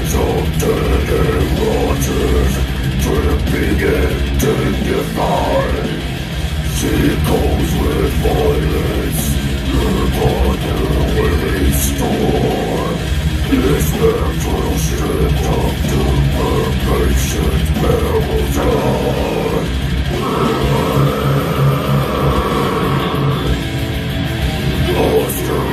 Rise of turning waters, dripping and dignified. She goes with violence, your partner will restore. This natural shift up to perfection. Monster.